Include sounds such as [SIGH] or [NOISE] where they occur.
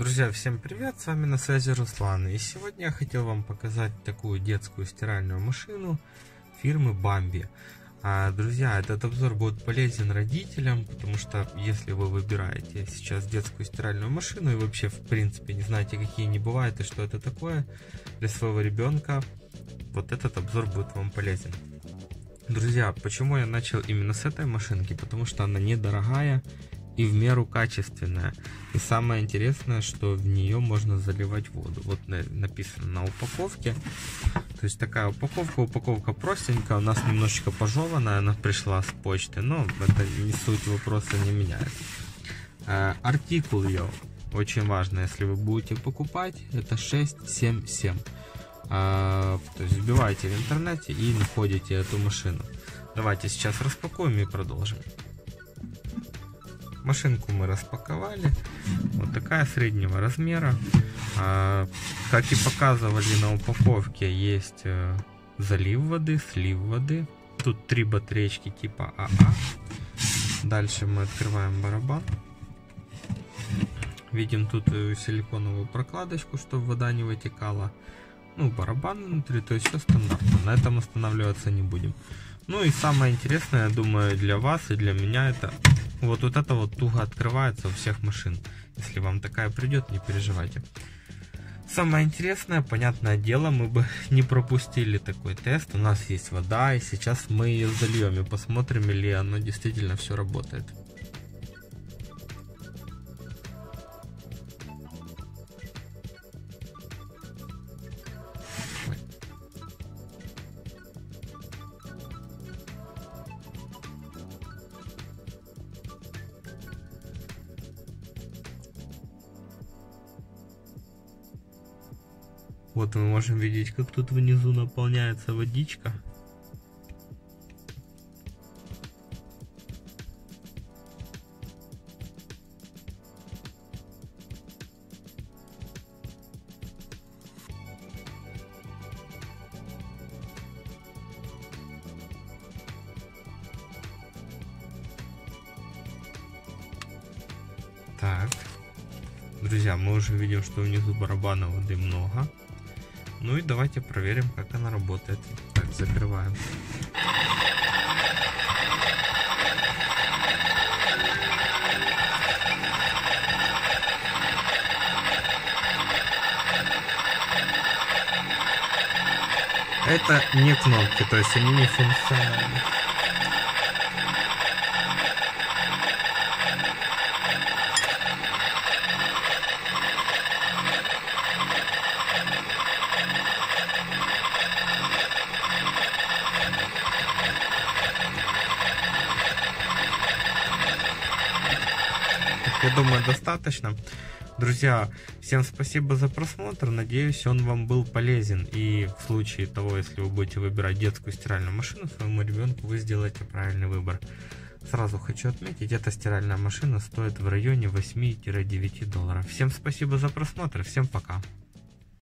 Друзья, всем привет, с вами на связи Руслан. И сегодня я хотел вам показать такую детскую стиральную машину фирмы Бамби. А, друзья, этот обзор будет полезен родителям, потому что если вы выбираете сейчас детскую стиральную машину и вообще в принципе не знаете какие не бывают и что это такое для своего ребенка, вот этот обзор будет вам полезен. Друзья, почему я начал именно с этой машинки? Потому что она недорогая и в меру качественная. И самое интересное, что в нее можно заливать воду. Вот написано на упаковке. То есть такая упаковка, упаковка простенькая, у нас немножечко пожеванная, она пришла с почты, но это не суть вопроса не меняет. Э, артикул ее очень важно, если вы будете покупать, это 677. А, то есть вбивайте в интернете и находите эту машину. Давайте сейчас распакуем и продолжим. Машинку мы распаковали. Вот такая среднего размера. А, как и показывали на упаковке, есть э, залив воды, слив воды. Тут три батареечки типа АА. Дальше мы открываем барабан. Видим тут э, силиконовую прокладочку, чтобы вода не вытекала. Ну, барабан внутри, то есть все стандартно. На этом останавливаться не будем. Ну и самое интересное, я думаю, для вас и для меня это вот, вот это вот туго открывается у всех машин. Если вам такая придет, не переживайте. Самое интересное, понятное дело, мы бы [LAUGHS] не пропустили такой тест. У нас есть вода, и сейчас мы ее зальем и посмотрим, ли оно действительно все работает. Вот мы можем видеть, как тут внизу наполняется водичка. Так. Друзья, мы уже видим, что внизу барабана воды много. Ну и давайте проверим, как она работает. Так, закрываем. Это не кнопки, то есть они не функциональны. Я думаю, достаточно. Друзья, всем спасибо за просмотр. Надеюсь, он вам был полезен. И в случае того, если вы будете выбирать детскую стиральную машину своему ребенку, вы сделаете правильный выбор. Сразу хочу отметить, эта стиральная машина стоит в районе 8-9 долларов. Всем спасибо за просмотр, всем пока.